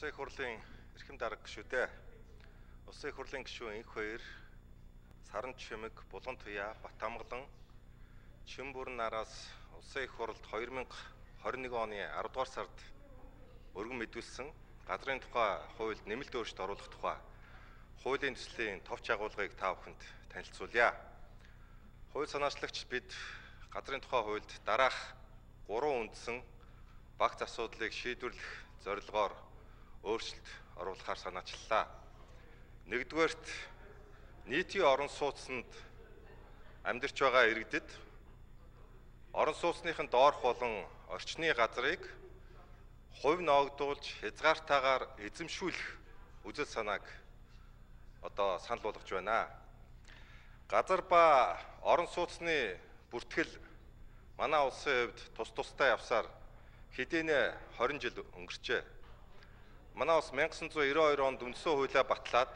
Улсын их хурлын эрхэм дарга гишүүдээ Улсын их хурлын гишүүн инх хоёр Саран чимэг, Булган туяа, Батамгалан, Чимбүрэн нараас Улсын их хурлд 2021 оны 10 дугаар сард өргөн мэдүүлсэн газрын тухай хуульд нэмэлт өөрчлөлт оруулах тухай хуулийн төслийн товч агуулгыг та бүхэнд танилцуулъя. Хууль санаачлагч бид газрын тухай хуульд дараах гурван үндсэн багц асуудлыг шийдвэрлэх зорилгоор өөрчлөлт оруулахаар санаачлалаа. Нэгдүгээрт нийтийн орон сууцнд амьдарч байгаа иргэдэд орон сууцныхын доорх болон орчны газрыг хувь ноогдуулж хязгаартаагаар эзэмшүүлэх үзэл санааг одоо санал болгож байна. Газар ба орон сууцны бүртгэл манай улсын хувьд тус тустай явсаар хэдийнэ 20 жил өнгөрчээ манай улс 1992 онд үндсэн хуулиа батлаад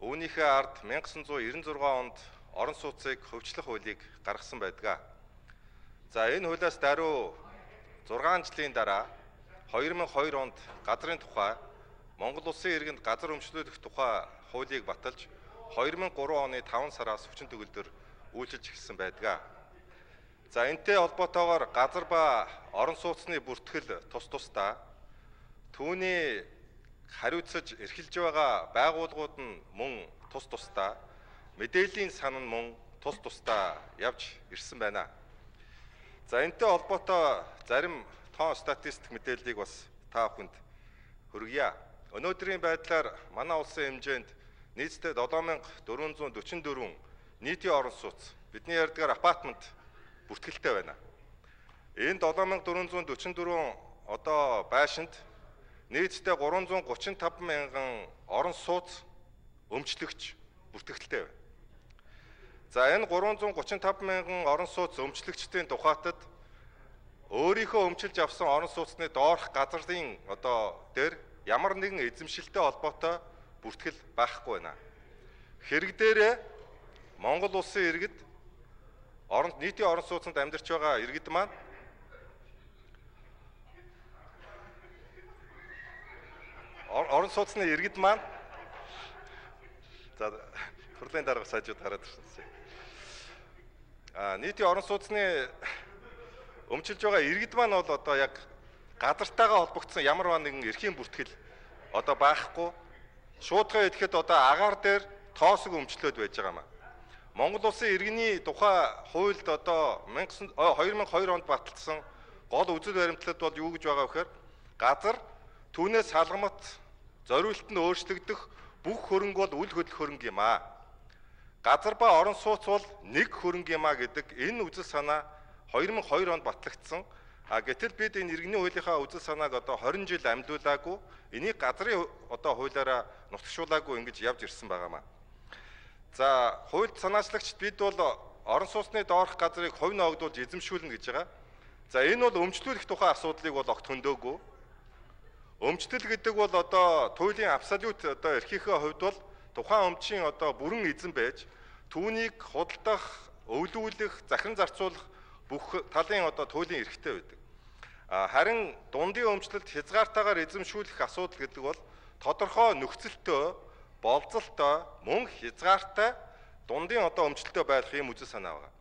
үүнийхээ ард 1996 онд орон сууцыг хөгжлөх хуулийг гаргасан байдаг. За энэ хуулиас даруй 6 жилийн дараа 2002 онд газрын тухай Монгол улсын иргэнд газар өмчлүүлэх тухай хуулийг баталж 2003 оны 5 сараас хүчин төгөлдөр үйлчилж эхэлсэн байдаг. За энтэй холбоотойгоор газар ба орон сууцны бүртгэл тус тусдаа Түүний хариуцаж эрхэлж байгаа байгууллагууд нь мөн тус тусдаа мэдээллийн сан нь мөн тус тусдаа явж ирсэн байна. За энэтэй холбоотой зарим тоон статистик мэдээллийг бас та бүхэнд хүргье. Өнөөдрийн байдлаар манай улсын хэмжээнд нийтдээ 7444 нийтийн орон сууц бидний ярьдгаар апартмент бүртгэлтэй байна. Энэ 7444 одоо байшинд нийтдээ 335 мянган орон сууц өмчлөгч бүртгэгдэлтэй байна. За энэ 335 мянган орон сууц өмчлөгчдийн тухайтад өөрийнхөө өмчилж авсан орон сууцны доорх газрын одоо дээр ямар нэгэн эзэмшилтэй холбоотой бүртгэл байхгүй байна. Хэрэг дээрээ Монгол улсын иргэд орон нийтийн орон сууцнд амьдарч байгаа иргэд маань орон сууцны иргэд маань за хурлын дарга сайжууд хараад ирсэн. А нийтийн орон сууцны өмчилж байгаа иргэд маань бол одоо яг газартаагаа холбогдсон ямар нэгэн эрхийн бүртгэл одоо байхгүй шуудхан идэхэд одоо агаар дээр тоосог өмчлөөд байж байгаа маа. Монгол улсын иргэний тухай хуульд одоо 2002 онд баталсан гол үзэл баримтлалд бол юу гэж байгаа вэхээр газар түүнээс салгамт зориулт нь өөрчлөгдөх бүх хөрөнгө бол үл хөдлөх хөрөнгө юм аа. Газар ба орон сууц бол нэг хөрөнгө юм аа гэдэг энэ үзэл санаа 2002 онд батлагдсан. А гэтэл бид энэ иргэний хуулийнхаа үзэл санааг одоо 20 жил амьдуулаагүй энийг газрын одоо хуулиараа нутагшуулаагүй ингэж явж ирсэн байгаамаа. За хуульд санаачлагчд бид бол орон сууцны доорх газрыг хувь ногдуулж эзэмшүүлнэ гэж байгаа. За энэ бол өмчлүүлэх тухай асуудлыг бол огт хөндөөгүй Өмчтөл гэдэг бол одоо туйлын абсолют одоо эрхийнхээ хувьд бол тухайн өмчийн одоо бүрэн эзэн байж түүнийг худалдах, өвлүүлэх, захиран зарцуулах бүх талын одоо туйлын эрхтэй байдаг. Харин дундын өмчлөлт хязгаартаагаар эзэмшүүлэх асуудал гэдэг бол тодорхой нөхцөлтөө, болцолтой, мөн хязгаартай дундын одоо өмчлөлтөө байх юм үзэл санаа байна.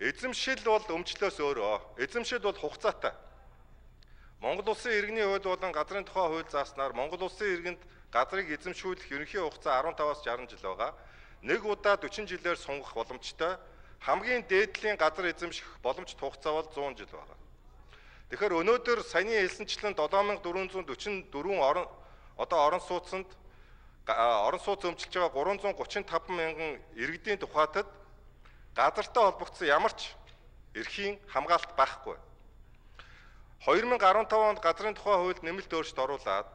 Эзэмшил бол өмчлөөс өөрөө. Эзэмшил бол хугацаатай. Монгол улсын иргэний хууль болон газрын тухай хууль зааснаар Монгол улсын иргэнд газрыг эзэмшүүлэх ерөнхий хугацаа 15-аас 60 жил байгаа. Нэг удаа 40 жилээр сунгах боломжтой. Хамгийн дээдлийн газар эзэмших боломжит хугацаа бол 100 жил байна. Тэгэхээр өнөөдөр саяны хэлсэнчлэн 7444 орон одоо орон сууцнд орон сууц өмчилж байгаа 335 мянган иргэдийн тухайтад газартай холбогдсон ямар ч эрхийн хамгаалалт байхгүй. 2015 онд газрын тухай хуульд нэмэлт өөрчлөлт оруулаад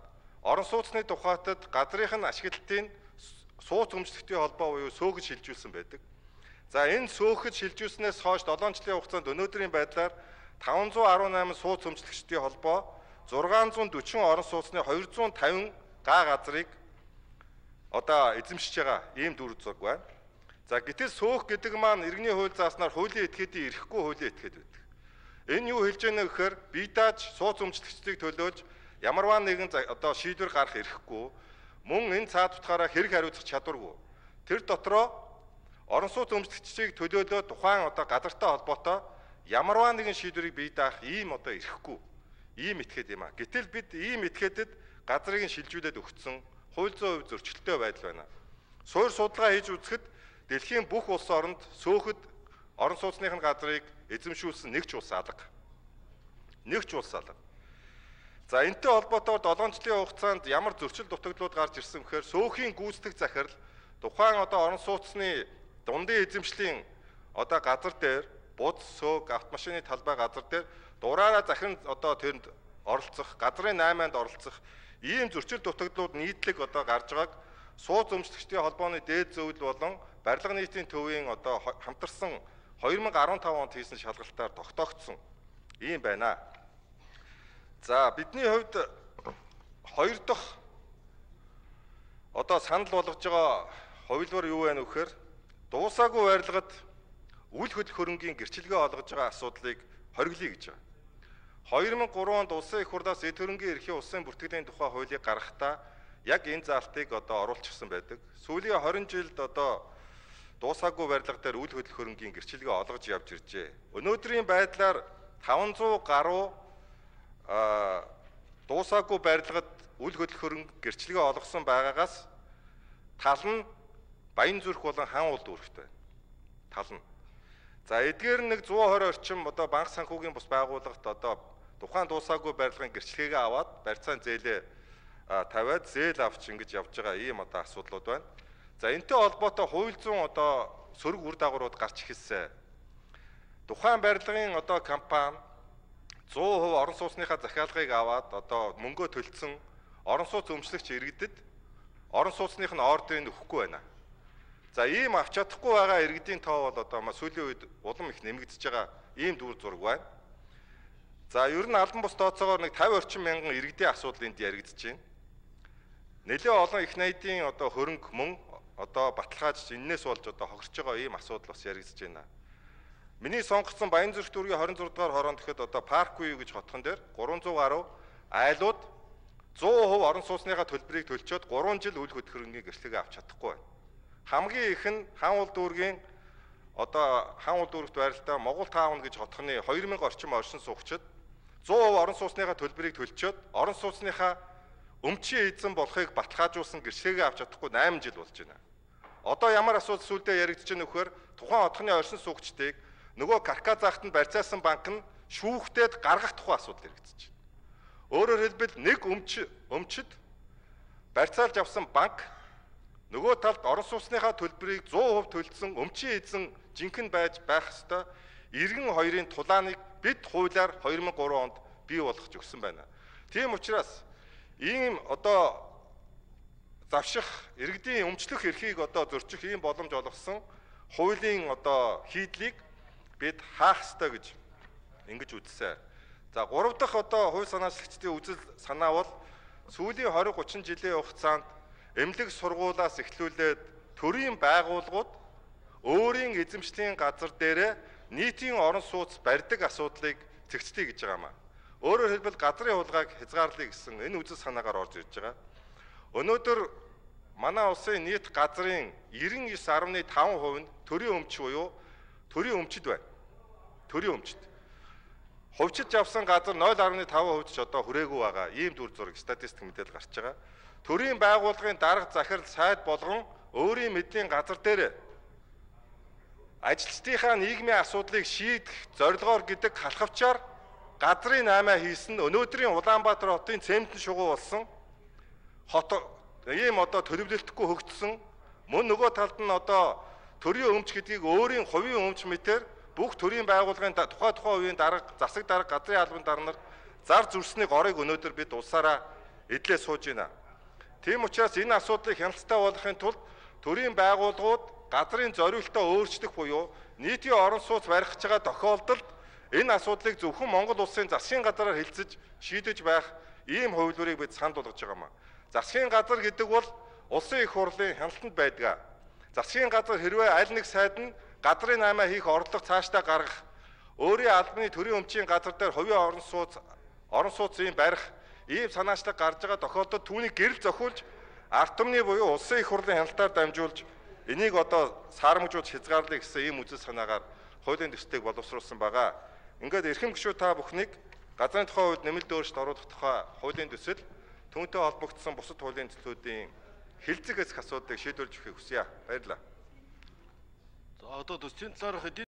орон сууцны тухайтад газрынх нь ашиглалтын сууц өмчлөлтийн холбоо буюу сөөгж шилжүүлсэн байдаг. За энэ сөөхөж шилжүүлснээс хойш 7 жилийн хугацаанд өнөөдрийн байдлаар 518 сууц өмчлөгчдийн холбоо 640 орон сууцны 250 га газрыг одоо эзэмшиж байгаа ийм дүр зураг байна. За гэтэл сөөх гэдэг маань иргэний хууль зааснаар хуулийн этгээдийн эрэхгүй хуулийн этгээд байдаг. Энэ юу хэлж байна гэхээр бие дааж сууц өмчлөгчдийг төлөөлж ямарваа нэгэн одоо шийдвэр гарах эрхгүй мөн энэ цаад утгаараа хэрэг хариуцах чадваргүй. Тэр дотроо орон сууц өмчлөгчийг төлөөлөө тухайн одоо газартай холбоотой ямарваа нэгэн шийдвэрийг бий даах ийм одоо ирэхгүй. Ийм итгэхэд юм а. Гэтэл бид ийм итгээдэд газрыг шилжүүлээд өгсөн хууль зүйн хувь зөрчилтэй байдал байна. Суур судалгаа хийж үзэхэд дэлхийн бүх улс оронд сөөхөд орон сууцныхын газрыг эзэмшүүлсэн нэг ч улс алга. Нэг ч улс алга. За энтэй холбоотойгоор 7 жилийн хугацаанд ямар зөрчил дутагдлууд гарч ирсэн гэхээр сөөхийн гүйцэтгэх захирал тухайн одоо орон сууцны дундын эзэмшлийн одоо газар дээр буд сөг автомашины талбай газар дээр дураараа захин одоо тэнд оролцох газрын 8-нд оролцох ийм зөрчил дутагдлууд нийтлэг одоо гарч байгааг сууц өмчлөгчдийн холбооны дээд зөвлөл болон барилга нийтийн төвийн одоо хамтарсан 2015 онд хийсэн шалгалтаар тогтоогдсон ийм байна. За бидний хувьд хоёр дахь одоо санал болгож байгаа хувилбар юу вэ нөхөр дуусаагүй барилгад үл хөл хөрөнгийн гэрчлэгээ олгож байгаа асуудлыг хориглоё гэж байгаа. 2003 онд улсын их хурлаас эд хөрөнгийн эрхийн улсын бүртгэлийн тухай хуулийг гаргахдаа яг энэ заалтыг одоо оруулчихсан байдаг. Сүүлийн 20 жилд одоо дуусаагүй барилга дээр үл хөдлөх хөрөнгийн гэрчлэгээ олгож явж иржээ. Өнөөдрийн байдлаар 500 гаруй дуусаагүй барилгад үл хөдлөх хөрөнгө гэрчлэгээ олгосон байгаагаас тал нь Баян зүрх болон хаан улд үүрэгтэй. Тал нь. За эдгээр нэг 120 орчим одоо банк санхүүгийн бус байгууллагт одоо тухайн дуусаагүй барилгын гэрчлэгээ аваад барьцаан зээлээ тавиад зээл авч ингэж явж байгаа ийм одоо асуудлууд байна. За энтэй холбоотой хууль зүйн одоо сөрөг үр дагаврууд гарч ихэлсэн. Тухайн барилгын одоо компани 100% орон сууцныхаа захиалгыг аваад одоо мөнгөө төлцсөн орон сууц өмчлөгч иргэдэд орон сууцных нь ордерыг өгөхгүй байна. За ийм авч чадахгүй байгаа иргэдийн тоо бол одоо сүүлийн үед улам их нэмэгдэж байгаа ийм дүр зураг байна. За ер нь албан бус тооцоогоор нэг 50 орчим мянган иргэдийн асуудал энд яригдж байна. Нэлээд олон их найдын одоо хөрөнгө мөн одоо баталгааж энээс болж одоо хогсож байгаа ийм асуудал бас яригдж байна. Миний сонгогдсон Баянзүрх дүүргийн 26 дугаар хороонд гэхэд одоо парк уу гэж хотхон дээр 300 гаруй айлууд 100% орон сууцныхаа төлбөрийг төлчөөд 3 жил үл хөдлөхөрөнгийн гэрчлэгээ авч чадахгүй байна. Хамгийн их нь хаан уул дүүргийн одоо хаан уул дүүрэгт байрлалтай Монгол таавн гэж хотхны 2000 орчим оршин суугчид 100% орон сууцныхаа төлбөрийг төлчөөд орон сууцныхаа өмчийн эзэн болохыг баталгаажуулсан гэрчлэгээ авч чадахгүй 8 жил болж байна. Одоо ямар асуудал сүлдээ яригдж байна вөхөр тухайн хотхны оршин суугчдыг нөгөө Кавказаахт нь барьцаасан банк нь шүүхтэд гаргах тухай асуудал эргэжж байна. Өөрөөр хэлбэл нэг өмч өмчд барьцаалж авсан банк нөгөө талд орон сууцныхаа төлбөрийг 100% төлсөн өмчийн эзэн жинхэнэ байж байх ёстой. Иргэн хоёрын тулааныг бид хуулиар 2003 онд бий болгож өгсөн байна. Тийм учраас ийм одоо завших иргэдийн өмчлөх эрхийг одоо зөрчих ийм боломж олгосон хуулийн одоо хийдлийг бид хаах ёстой гэж ингэж үзсэн. За гурав дахь одоо хувь санаачлагчдын үзэл санаа бол сүүлийн 20 30 жилийн хугацаанд эмнэлэг сургуулаас эхлүүлээд төрийн байгууллагууд өөрийн эзэмшлийн газар дээрээ нийтийн орон сууц барьдаг асуудлыг зэгцлэе гэж байгаа маа. Өөрөөр хэлбэл газрын хулгайг хязгаарлая гэсэн энэ үзэл санаагаар орж ирж байгаа. Өнөөдөр манай улсын нийт газрын 99.5% нь төрийн өмч буюу төрийн өмчд байна төрийн өмчт. Хувьчилж авсан газар 0.5% ч одоо хүрээгүй байгаа. Ийм дүр зураг статистик мэдээлэл гарч байгаа. Төрийн байгууллагын дарга захирал сайд болгон өөрийн мэдлийн газар дээр ажилчдынхаа нийгмийн асуудлыг шийдэх зорилгоор гэдэг халахвчаар газрын 8 хийсэн өнөөдрийн Улаанбаатар хотын цементэн шугуу болсон хот ийм одоо төлөвлөлтөхгүй хөгжсөн мөн нөгөө талд нь одоо төрийн өмч гэдгийг өөрийн хувийн өмч мэтэр бүх төрийн байгууллагын тухай тухай үеийн дарга, засаг дарга, газрын албан дарга нар зар зүрсний горыг өнөөдөр бид улсаараа эдлээ сууж байна. Тийм учраас энэ асуудлыг хяналттай болгохын тулд төрийн байгууллагууд газрын зориултаа өөрчлөх буюу нийтийн орон сууц барих гэж байгаа тохиолдолд энэ асуудлыг зөвхөн Монгол улсын засгийн газараар хилцэж шийдэж байх ийм хувилбарыг бид санд болгож байгаамаа. Засгийн газар гэдэг бол улсын их хурлын хяналтанд байдаг. Засгийн газар хэрвээ аль нэг сайд нь газрын наймаа хийх орлого цаашдаа гаргах, өөрийн албаны төрийн өмчийн газар дээр хувийн орон сууц орон сууцын барих ийм санаачлаг гарч байгаа тохиолдолд түүнийг гэрэл зохиулж ард түмний буюу улсын их хурлын хяналтаар дамжуулж энийг одоо саарамжууж хязгаарлая гэсэн ийм үзэл санаагаар хуулийн төслийг боловсруулсан байгаа. Ингээд эрхэм гишүүд та бүхнийг газрын тухай хувьд нэмэлт өөрчлөлт оруулах тухай хуулийн төсөл түүнтэй холбогдсон бусад хуулийн төслүүдийн хилцэг хэсэг асуудлыг шийдвэрлэж өгөхийг хүсье. Баярлалаа. За одоо төслийн талаарх эдийн